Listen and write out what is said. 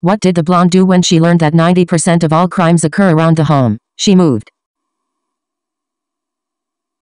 What did the blonde do when she learned that 90% of all crimes occur around the home? She moved.